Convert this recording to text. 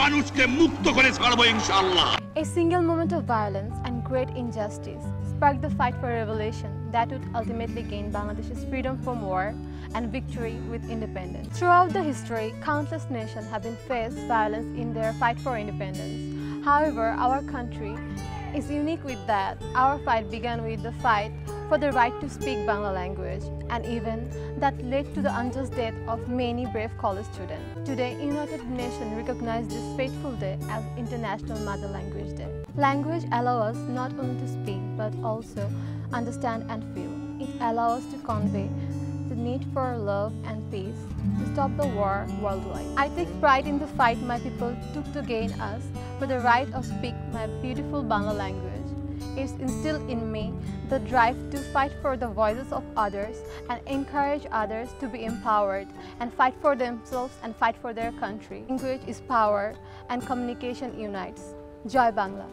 মানুষকে মুক্ত করে ছাড়বো ইনশাআল্লাহ A single moment of violence and great injustice sparked the fight for revolution that would ultimately gain Bangladesh's freedom from war and victory with independence. Throughout the history, countless nations have been faced violence in their fight for independence. However, our country is unique with that. Our fight began with the fight for the right to speak Bangla language and even that led to the unjust death of many brave college students. Today, United Nations recognized this fateful day as International Mother Language Day. Language allows us not only to speak but also understand and feel. It allows us to convey the need for love and peace to stop the war worldwide. I take pride in the fight my people took to gain us for the right of speak my beautiful Bangla language. It's instilled in me the drive to fight for the voices of others and encourage others to be empowered and fight for themselves and fight for their country. Language is power and communication unites. Joy Bangla.